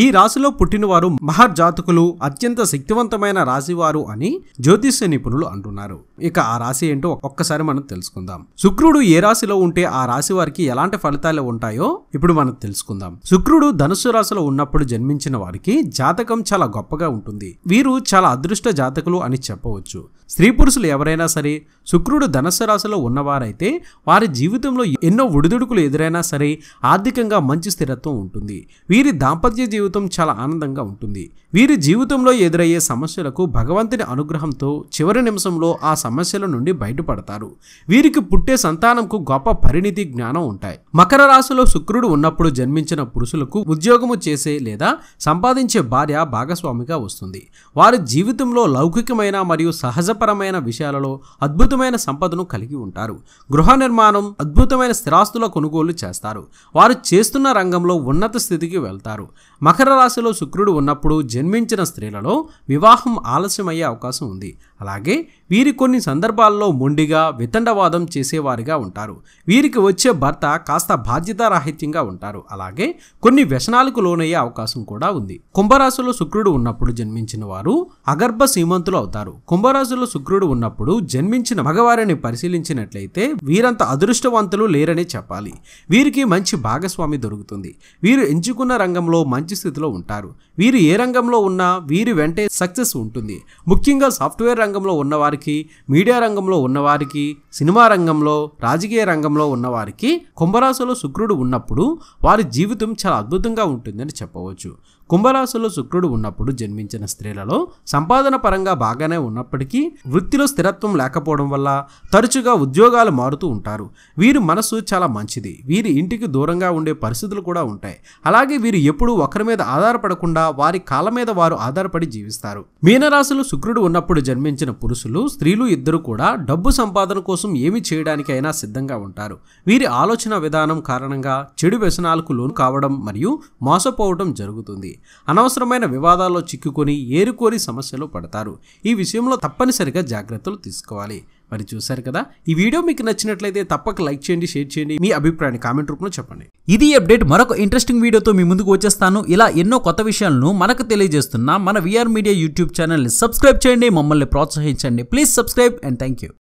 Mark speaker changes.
Speaker 1: ఈ రాశిలో పుట్టినవారు మహర్జాతకులు అత్యంత శక్తివంతమైన రాశివారు అని జ్యోతిష్య నిపుణులు అంటున్నారు. ఇక ఆ రాశి ఏంటో ఒక్కసారి మనం తెలుసుకుందాం. శుక్రుడు ఏ రాశిలో ఉంటే ఆ రాశి వారికి ఎలాంటి ఫలితాలు ఉంటాయో ఇప్పుడు మనం తెలుసుకుందాం. శుక్రుడు ధనుసు రాశిలో ఉన్నప్పుడు జన్మించిన వారికి జాతకం చాలా గొప్పగా ఉంటుంది. వీరు చాలా అదృష్ట జాతకులు అని చెప్పవచ్చు. స్త్రీ పురుషులు ఎవరైనా సరే శుక్రుడు ధనస్సు రాశిలో ఉన్నవారైతే వారి జీవితంలో ఎన్నో ఒడిదుడుకులు ఎదురైనా సరే ఆర్థికంగా మంచి స్థిరత్వం ఉంటుంది. వీరి దాంపత్య జీవితం చాలా ఆనందంగా ఉంటుంది. వీరి జీవితంలో ఎదురయ్యే సమస్యలకు భగవంతుని అనుగ్రహంతో చివరి నిమిషంలో ఆ సమస్యల నుండి బయటపడతారు. వీరికి పుట్టే సంతానంకు గొప్ప పరిణితి జ్ఞానం ఉంటాయి. మకర రాశిలో శుక్రుడు ఉన్నప్పుడు జన్మించిన పురుషులకు ఉద్యోగము చేసే లేదా సంపాదించే భార్య భాగస్వామిగా వస్తుంది. వారి జీవితంలో లౌకికమైన మరియు సహజపరమైన విషయాలలో అద్భుతమైన సంపదను కలిగి ఉంటారు. గృహ నిర్మాణం అద్భుతమైన స్థిరాస్తుల కొనుగోలు చేస్తారు. వారు చేస్తున్న రంగంలో ఉన్నత స్థితికి వెళ్తారు. మకర రాశిలో శుక్రుడు ఉన్నప్పుడు జన్మించిన స్త్రీలలో వివాహం ఆలస్యమయ్యే అవకాశం ఉంది. అలాగే వీరి కొన్ని సందర్భాల్లో మొండిగా వితండవాదం చేసేవారిగా ఉంటారు. వీరికి వచ్చే భర్త కాస్త బాధ్యతారాహిత్యంగా ఉంటారు. అలాగే కొన్ని వ్యసనాలకు లోనయ్యే అవకాశం కూడా ఉంది. కుంభరాశిలో శుక్రుడు ఉన్నప్పుడు జన్మించిన వారు అగర్భ సీమంతులు అవుతారు. కుంభరాశిలో శుక్రుడు ఉన్నప్పుడు జన్మించిన మగవారిని పరిశీలించినట్లయితే వీరంత అదృష్టవంతులు లేరని చెప్పాలి. వీరికి మంచి భాగస్వామి దొరుకుతుంది. వీరు ఎంచుకున్న రంగంలో మంచి స్థితిలో ఉంటారు. వీరు ఏ రంగంలో ఉన్నా వీరి వెంటే సక్సెస్ ఉంటుంది. ముఖ్యంగా సాఫ్ట్వేర్ రంగంలో ఉన్నవారికి మీడియా రంగంలో ఉన్నవారికి సినిమా రంగంలో రాజకీయ రంగంలో ఉన్నవారికి కుంభరాశిలో శుక్రుడు ఉన్నప్పుడు వారి జీవితం చాలా అద్భుతంగా ఉంటుందని చెప్పవచ్చు. కుంభరాశిలో శుక్రుడు ఉన్నప్పుడు జన్మించిన స్త్రీలలో సంపాదన పరంగా బాగానే ఉన్నప్పటికీ వృత్తిలో స్థిరత్వం లేకపోవడం వల్ల తరచుగా ఉద్యోగాలు మారుతూ ఉంటారు. వీరి మనసు చాలా మంచిది. వీరి ఇంటికి దూరంగా ఉండే పరిస్థితులు కూడా ఉంటాయి. అలాగే వీరు ఎప్పుడూ ఒకరి మీద ఆధారపడకుండా వారి కాళ్ళ మీద వారు ఆధారపడి జీవిస్తారు. మీనరాశిలో శుక్రుడు ఉన్నప్పుడు జన్మించిన పురుషులు స్త్రీలు ఇద్దరు కూడా డబ్బు సంపాదన కోసం ఏమి చేయడానికైనా సిద్ధంగా ఉంటారు. వీరి ఆలోచన విధానం కారణంగా చెడు వ్యసనాలకు లోను కావడం మరియు మోసపోవడం జరుగుతుంది. అనవసరమైన వివాదాల్లో చిక్కుకొని ఏరుకోరి సమస్యలు పడతారు. ఈ విషయంలో తప్పనిసరిగా జాగ్రత్తలు తీసుకోవాలి. మరి చూశారు కదా? ఈ వీడియో మీకు నచ్చినట్లయితే తప్పక లైక్ చేయండి షేర్ చేయండి. మీ అభిప్రాయాన్ని కామెంట్ రూపంలో చెప్పండి.
Speaker 2: ఇది అప్డేట్. మరొక ఇంట్రెస్టింగ్ వీడియోతో మీ ముందుకు వచ్చేస్తాను. ఇలా ఎన్నో కొత్త విషయాలను మనకు తెలియజేస్తున్న మన విఆర్ మీడియా యూట్యూబ్ ఛానల్ని సబ్స్క్రైబ్ చేయండి. మమ్మల్ని ప్రోత్సహించండి. Please subscribe and thank you